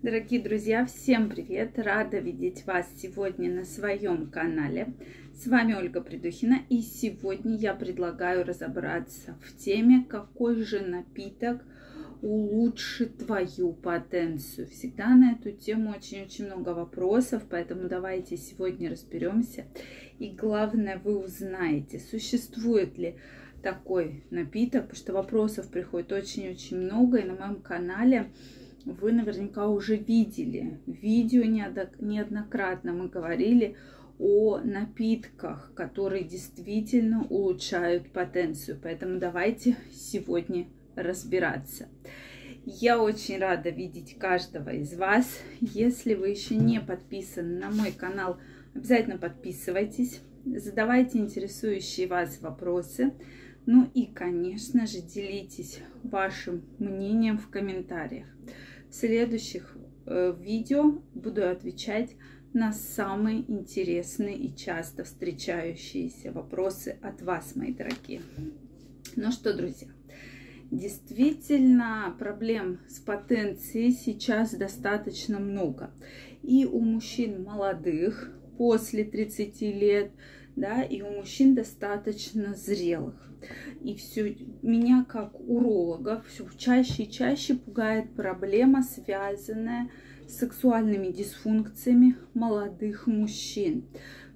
Дорогие друзья, всем привет! Рада видеть вас сегодня на своем канале. С вами Ольга Придухина и сегодня я предлагаю разобраться в теме, какой же напиток улучшит твою потенцию. Всегда на эту тему очень-очень много вопросов, поэтому давайте сегодня разберемся. И главное, вы узнаете, существует ли такой напиток, потому что вопросов приходит очень-очень много, и на моем канале вы наверняка уже видели. видео неоднократно мы говорили о напитках, которые действительно улучшают потенцию. Поэтому давайте сегодня разбираться. Я очень рада видеть каждого из вас. Если вы еще не подписаны на мой канал, обязательно подписывайтесь, задавайте интересующие вас вопросы. Ну и, конечно же, делитесь вашим мнением в комментариях. В следующих э, видео буду отвечать на самые интересные и часто встречающиеся вопросы от вас, мои дорогие. Ну что, друзья, действительно проблем с потенцией сейчас достаточно много. И у мужчин молодых после 30 лет, да, и у мужчин достаточно зрелых. И все меня как уролога все чаще и чаще пугает проблема, связанная с сексуальными дисфункциями молодых мужчин.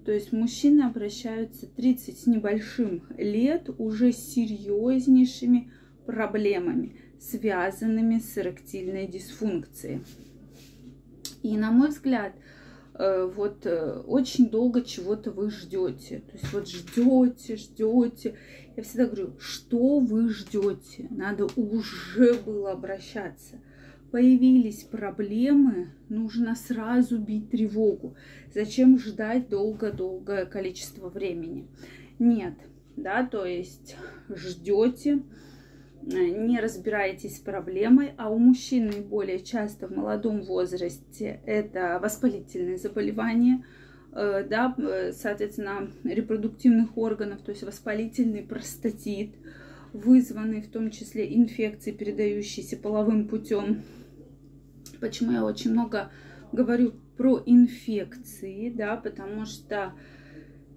То есть мужчины обращаются 30 с небольшим лет уже с серьезнейшими проблемами, связанными с эректильной дисфункцией. И на мой взгляд, вот э, очень долго чего-то вы ждете. То есть вот ждете, ждете. Я всегда говорю, что вы ждете? Надо уже было обращаться. Появились проблемы, нужно сразу бить тревогу. Зачем ждать долго-долгое количество времени? Нет, да, то есть ждете, не разбираетесь с проблемой, а у мужчин наиболее часто в молодом возрасте это воспалительные заболевания, э, да, соответственно, репродуктивных органов, то есть воспалительный простатит, вызванный в том числе инфекцией, передающейся половым путем. Почему я очень много говорю про инфекции, да, потому что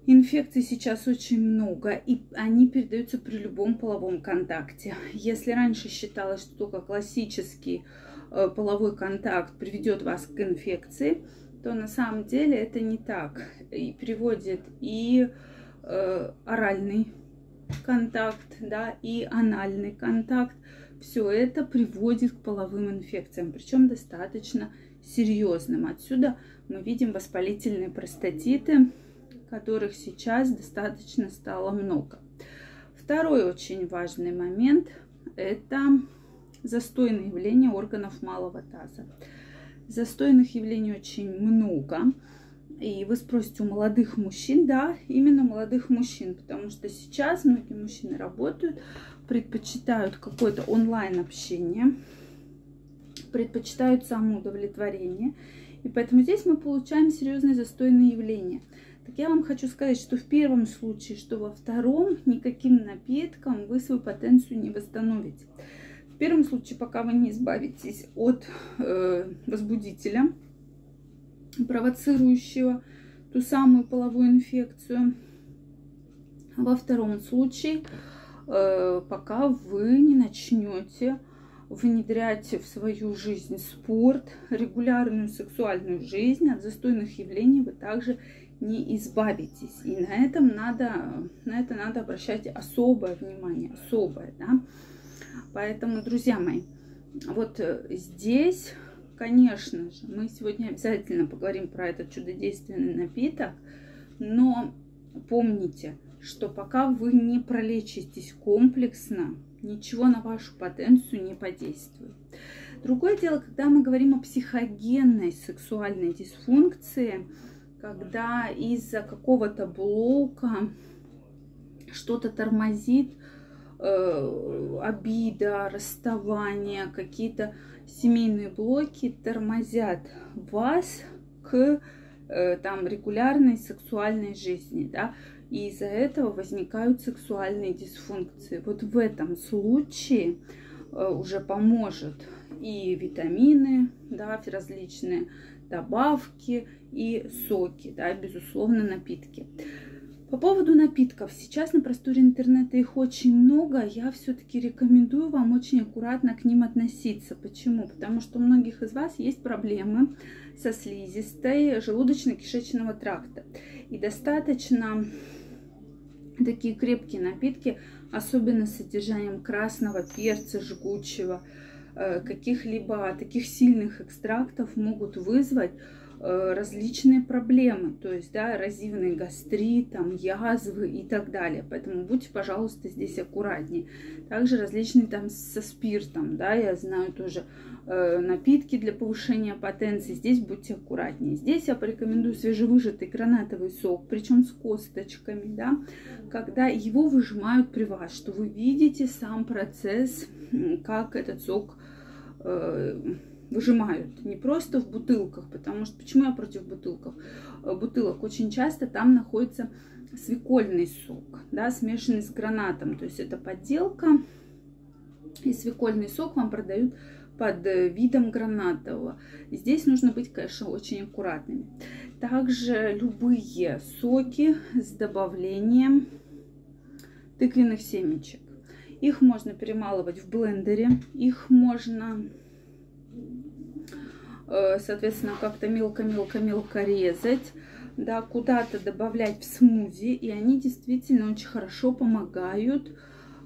Инфекций сейчас очень много, и они передаются при любом половом контакте. Если раньше считалось, что только классический э, половой контакт приведет вас к инфекции, то на самом деле это не так. И приводит и э, оральный контакт, да, и анальный контакт. Все это приводит к половым инфекциям, причем достаточно серьезным. Отсюда мы видим воспалительные простатиты, которых сейчас достаточно стало много. Второй очень важный момент – это застойные явления органов малого таза. Застойных явлений очень много. И вы спросите у молодых мужчин, да, именно молодых мужчин, потому что сейчас многие мужчины работают, предпочитают какое-то онлайн общение, предпочитают самоудовлетворение. И поэтому здесь мы получаем серьезные застойные явления – так я вам хочу сказать, что в первом случае, что во втором никаким напитком вы свою потенцию не восстановите. В первом случае, пока вы не избавитесь от э, возбудителя, провоцирующего ту самую половую инфекцию. Во втором случае, э, пока вы не начнете внедрять в свою жизнь спорт, регулярную сексуальную жизнь, от застойных явлений вы также не избавитесь. И на этом надо, на это надо обращать особое внимание, особое, да. Поэтому, друзья мои, вот э, здесь, конечно же, мы сегодня обязательно поговорим про этот чудодейственный напиток, но помните, что пока вы не пролечитесь комплексно, ничего на вашу потенцию не подействует. Другое дело, когда мы говорим о психогенной сексуальной дисфункции – когда из-за какого-то блока что-то тормозит, э, обида, расставание, какие-то семейные блоки тормозят вас к э, там регулярной сексуальной жизни, да, и из-за этого возникают сексуальные дисфункции. Вот в этом случае э, уже поможет и витамины, да, различные добавки и соки, да, безусловно, напитки. По поводу напитков. Сейчас на просторе интернета их очень много. Я все-таки рекомендую вам очень аккуратно к ним относиться. Почему? Потому что у многих из вас есть проблемы со слизистой желудочно-кишечного тракта. И достаточно такие крепкие напитки, особенно с содержанием красного перца, жгучего, каких-либо таких сильных экстрактов могут вызвать Э, различные проблемы, то есть, да, эрозивный гастрит, там, язвы и так далее. Поэтому будьте, пожалуйста, здесь аккуратнее. Также различные там со спиртом, да, я знаю тоже э, напитки для повышения потенции. Здесь будьте аккуратнее. Здесь я порекомендую свежевыжатый гранатовый сок, причем с косточками, да, когда его выжимают при вас, что вы видите сам процесс, как этот сок э, выжимают, не просто в бутылках, потому что почему я против бутылков? Э, бутылок очень часто там находится свекольный сок, да, смешанный с гранатом, то есть это подделка, и свекольный сок вам продают под э, видом гранатового. Здесь нужно быть, конечно, очень аккуратными. Также любые соки с добавлением тыквенных семечек. Их можно перемалывать в блендере, их можно Э, соответственно, как-то мелко-мелко-мелко резать, да, куда-то добавлять в смузи, и они действительно очень хорошо помогают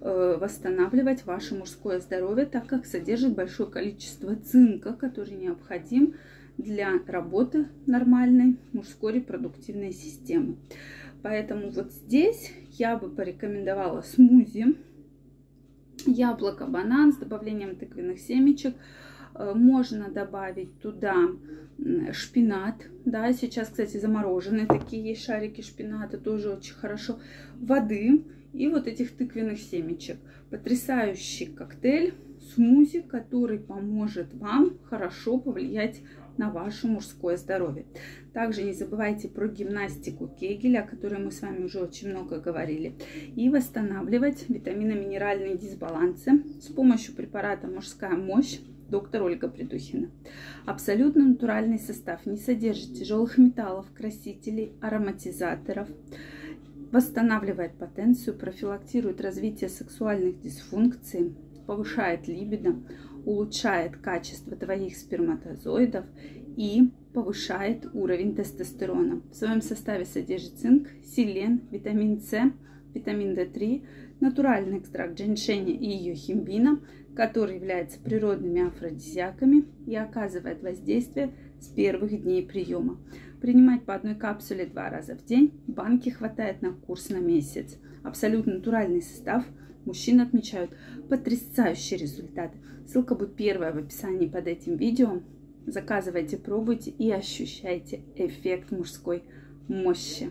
э, восстанавливать ваше мужское здоровье, так как содержит большое количество цинка, который необходим для работы нормальной мужской репродуктивной системы. Поэтому вот здесь я бы порекомендовала смузи, яблоко, банан с добавлением тыквенных семечек, Э, можно добавить туда шпинат, да, сейчас, кстати, замороженные такие есть шарики шпината, тоже очень хорошо, воды и вот этих тыквенных семечек. Потрясающий коктейль, смузи, который поможет вам хорошо повлиять на ваше мужское здоровье. Также не забывайте про гимнастику Кегеля, о которой мы с вами уже очень много говорили. И восстанавливать витаминно-минеральные дисбалансы с помощью препарата «Мужская мощь» доктор Ольга Придухина. Абсолютно натуральный состав, не содержит тяжелых металлов, красителей, ароматизаторов, восстанавливает потенцию, профилактирует развитие сексуальных дисфункций, повышает либидо, улучшает качество твоих сперматозоидов и повышает уровень тестостерона. В своем составе содержит цинк, селен, витамин С, витамин D3, натуральный экстракт женьшеня и ее химбина, который является природными афродизиаками и оказывает воздействие с первых дней приема. Принимать по одной капсуле два раза в день. Банки хватает на курс на месяц. Абсолютно натуральный состав. Мужчины отмечают потрясающие результаты. Ссылка будет первая в описании под этим видео. Заказывайте, пробуйте и ощущайте эффект мужской мощи.